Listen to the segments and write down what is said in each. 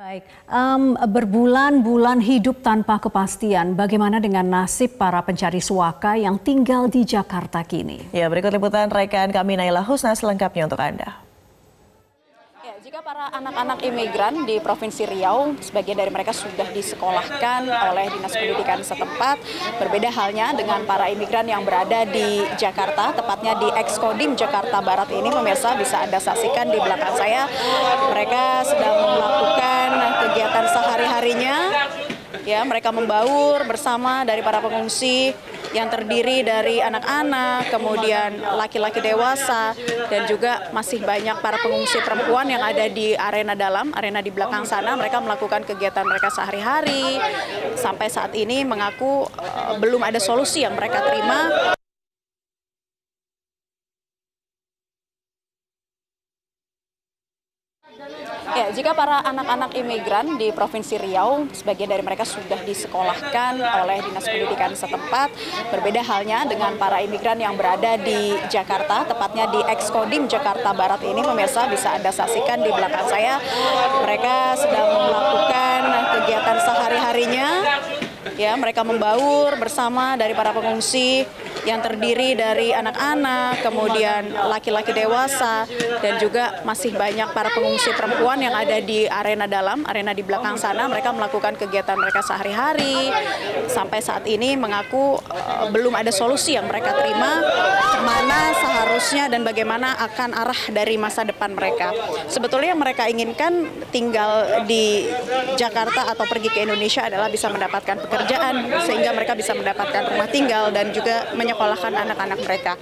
Baik, um, berbulan-bulan hidup tanpa kepastian, bagaimana dengan nasib para pencari suaka yang tinggal di Jakarta kini? Ya, berikut liputan rekan kami Naila Husna selengkapnya untuk Anda. Jika para anak-anak imigran di Provinsi Riau, sebagian dari mereka sudah disekolahkan oleh Dinas Pendidikan setempat, berbeda halnya dengan para imigran yang berada di Jakarta, tepatnya di Exkodim Jakarta Barat ini, pemirsa bisa Anda saksikan di belakang saya, mereka sedang melakukan kegiatan sehari-harinya, ya mereka membaur bersama dari para pengungsi yang terdiri dari anak-anak, kemudian laki-laki dewasa, dan juga masih banyak para pengungsi perempuan yang ada di arena dalam, arena di belakang sana. Mereka melakukan kegiatan mereka sehari-hari. Sampai saat ini mengaku uh, belum ada solusi yang mereka terima. Ya, jika para anak-anak imigran di Provinsi Riau, sebagian dari mereka sudah disekolahkan oleh Dinas Pendidikan setempat, berbeda halnya dengan para imigran yang berada di Jakarta, tepatnya di Exkodim Jakarta Barat ini, pemirsa bisa Anda saksikan di belakang saya, mereka sedang melakukan kegiatan sehari-harinya, ya mereka membaur bersama dari para pengungsi yang terdiri dari anak-anak, kemudian laki-laki dewasa, dan juga masih banyak para pengungsi perempuan yang ada di arena dalam, arena di belakang sana. Mereka melakukan kegiatan mereka sehari-hari. Sampai saat ini mengaku uh, belum ada solusi yang mereka terima mana seharusnya dan bagaimana akan arah dari masa depan mereka. Sebetulnya yang mereka inginkan tinggal di Jakarta atau pergi ke Indonesia adalah bisa mendapatkan pekerjaan sehingga mereka bisa mendapatkan rumah tinggal dan juga menyekolahkan anak-anak mereka.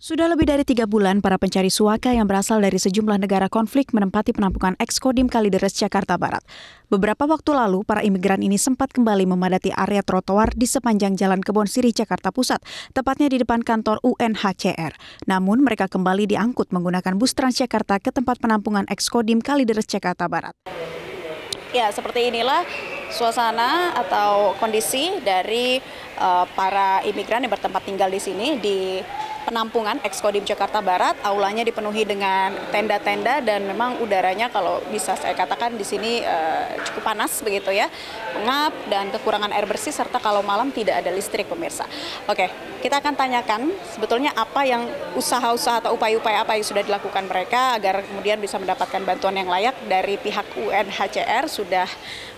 Sudah lebih dari tiga bulan, para pencari suaka yang berasal dari sejumlah negara konflik menempati penampungan Ekskodim Kalideres, Jakarta Barat. Beberapa waktu lalu, para imigran ini sempat kembali memadati area trotoar di sepanjang Jalan Kebon Sirih, Jakarta Pusat, tepatnya di depan kantor UNHCR. Namun, mereka kembali diangkut menggunakan bus Transjakarta ke tempat penampungan Ekskodim Kalideres, Jakarta Barat. Ya, seperti inilah suasana atau kondisi dari uh, para imigran yang bertempat tinggal di sini di penampungan Ekskodim Jakarta Barat. Aulanya dipenuhi dengan tenda-tenda dan memang udaranya kalau bisa saya katakan di sini uh, cukup panas begitu ya. Pengap dan kekurangan air bersih serta kalau malam tidak ada listrik pemirsa. Oke, kita akan tanyakan sebetulnya apa yang usaha-usaha atau upaya-upaya apa yang sudah dilakukan mereka agar kemudian bisa mendapatkan bantuan yang layak dari pihak UNHCR sudah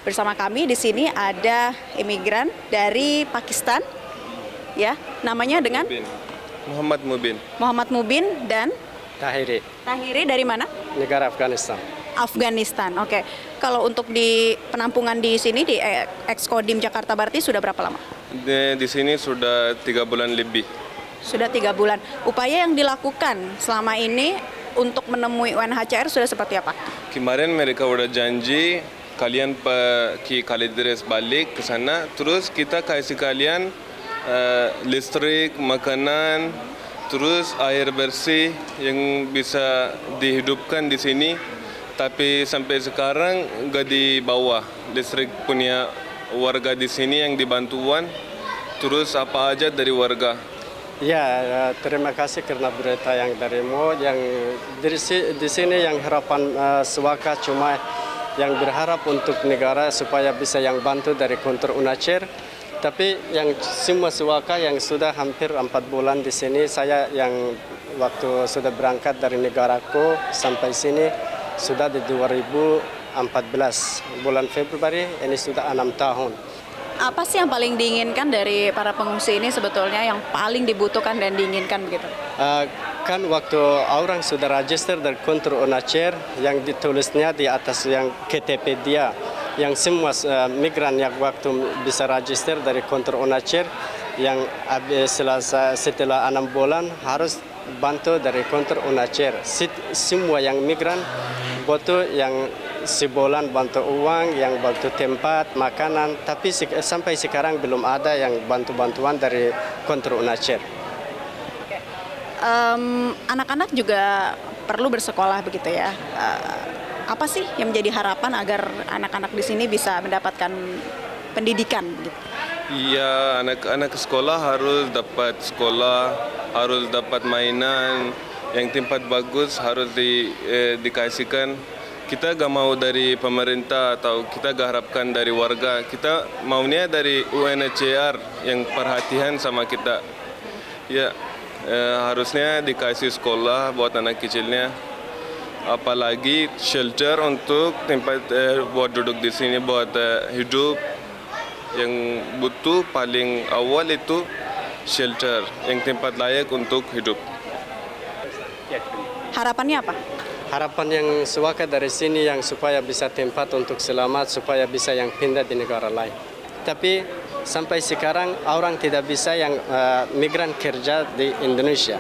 bersama kami di sini ada imigran dari Pakistan ya namanya dengan Muhammad Mubin. Muhammad Mubin dan Tahiri, Tahiri dari mana? negara Afghanistan. Afghanistan. Oke. Kalau untuk di penampungan di sini di Exkodim Jakarta Barat ini sudah berapa lama? Di, di sini sudah tiga bulan lebih. Sudah tiga bulan. Upaya yang dilakukan selama ini untuk menemui UNHCR sudah seperti apa? Kemarin mereka udah janji kalian pergi Kalideres balik ke sana, terus kita kasih kalian uh, listrik, makanan, terus air bersih yang bisa dihidupkan di sini. Tapi sampai sekarang nggak dibawa listrik punya warga di sini yang dibantuan. Terus apa aja dari warga? Ya, terima kasih karena berita yang darimu. Yang di, di sini yang harapan uh, suaka cuma yang berharap untuk negara supaya bisa yang bantu dari kontur UNACER. Tapi yang semua suaka yang sudah hampir empat bulan di sini, saya yang waktu sudah berangkat dari negaraku sampai sini sudah di 2014 bulan Februari ini sudah enam tahun. Apa sih yang paling diinginkan dari para pengungsi ini sebetulnya yang paling dibutuhkan dan diinginkan begitu? Uh, kan waktu orang sudah register dari kontur UNHCR yang ditulisnya di atas yang KTP dia yang semua uh, migran yang waktu bisa register dari kontur UNHCR yang setelah, setelah enam bulan harus bantu dari kontur UNHCR. Semua yang migran butuh yang sebulan bantu uang, yang bantu tempat, makanan, tapi sampai sekarang belum ada yang bantu-bantuan dari kontur UNHCR. Um, anak-anak juga perlu bersekolah begitu ya. Uh, apa sih yang menjadi harapan agar anak-anak di sini bisa mendapatkan pendidikan? Gitu? Iya, anak-anak sekolah harus dapat sekolah, harus dapat mainan, yang tempat bagus harus di, eh, dikasihkan kita gak mau dari pemerintah atau kita gak harapkan dari warga. Kita maunya dari UNHCR yang perhatian sama kita. Ya, eh, harusnya dikasih sekolah buat anak kecilnya. Apalagi shelter untuk tempat eh, buat duduk di sini buat eh, hidup. Yang butuh paling awal itu shelter, yang tempat layak untuk hidup. Harapannya apa? Harapan yang suaka dari sini yang supaya bisa tempat untuk selamat, supaya bisa yang pindah di negara lain. Tapi sampai sekarang orang tidak bisa yang uh, migran kerja di Indonesia.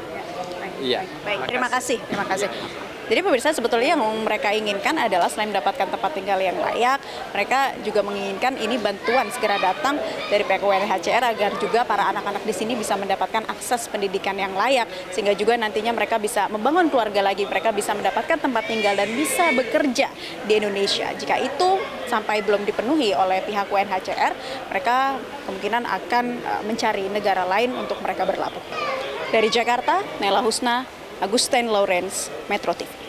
Iya. Baik, terima kasih. Terima kasih. Jadi pemirsa sebetulnya yang mereka inginkan adalah selain mendapatkan tempat tinggal yang layak, mereka juga menginginkan ini bantuan segera datang dari pihak UNHCR agar juga para anak-anak di sini bisa mendapatkan akses pendidikan yang layak sehingga juga nantinya mereka bisa membangun keluarga lagi, mereka bisa mendapatkan tempat tinggal dan bisa bekerja di Indonesia. Jika itu sampai belum dipenuhi oleh pihak UNHCR, mereka kemungkinan akan eh, mencari negara lain untuk mereka berlabuh. Dari Jakarta, Nela Husna, Agustin Lawrence, Metro TV.